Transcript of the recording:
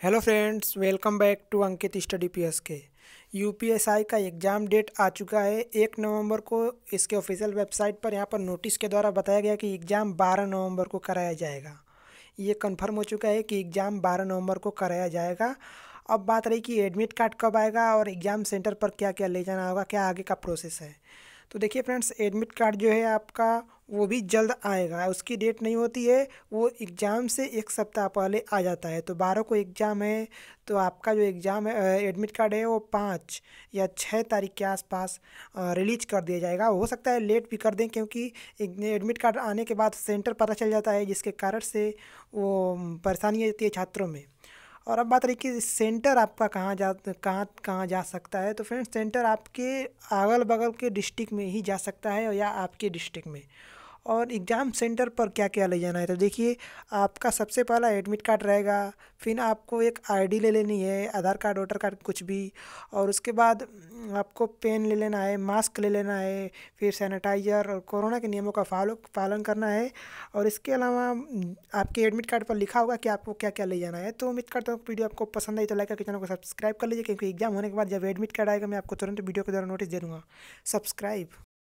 Hello friends welcome back to Ankit study P S K UPSI का exam date आ चुका है एक नवंबर को। इसके ऑफिशियल वेबसाइट पर यहाँ पर नोटिस के द्वारा बताया गया कि एग्ज़ाम बारह नवंबर को कराया जाएगा। ये कंफर्म हो चुका है कि एग्ज़ाम बारह नवंबर को कराया जाएगा। अब बात रही कि एडमिट कार्ड कब आएगा और एग्ज़ाम सेंटर पर क्या क्या ले जाना होगा, क्या आगे का प्रोसेस है। तो देखिए फ्रेंड्स एडमिट कार्ड जो है आपका, वो भी जल्द आएगा। उसकी डेट नहीं होती है, वो एग्ज़ाम से एक सप्ताह पहले आ जाता है। तो बारह को एग्ज़ाम है तो आपका जो एग्ज़ाम है एडमिट कार्ड है, वो पाँच या छः तारीख के आसपास रिलीज़ कर दिया जाएगा। हो सकता है लेट भी कर दें, क्योंकि एडमिट कार्ड आने के बाद सेंटर पता चल जाता है, जिसके कारण से वो, परेशानी होती है छात्रों में। और अब बात रही कि सेंटर आपका कहाँ जा, कहाँ कहाँ जा सकता है तो फ्रेंड्स सेंटर आपके अगल बगल के डिस्ट्रिक्ट में ही जा सकता है या आपके डिस्ट्रिक्ट में। और एग्ज़ाम सेंटर पर क्या क्या ले जाना है? तो देखिए, आपका सबसे पहला एडमिट कार्ड रहेगा, फिर आपको एक आईडी ले लेनी है, आधार कार्ड, वोटर कार्ड, कुछ भी, और उसके बाद आपको पेन ले लेना है, मास्क ले लेना है, फिर सैनिटाइज़र और कोरोना के नियमों का फॉलो, पालन करना है, और इसके अलावा आपके एडमिट कार्ड पर लिखा होगा कि आपको क्या क्या ले जाना है। तो उम्मीद करता हूँ वीडियो आपको पसंद आई तो लाइक करके चैनल को सब्सक्राइब कर लीजिए, क्योंकि एग्ज़ाम होने के बाद जब एडमिट कार्ड आएगा, मैं आपको तुरंत वीडियो के द्वारा नोटिस दे दूँगा। सब्सक्राइब।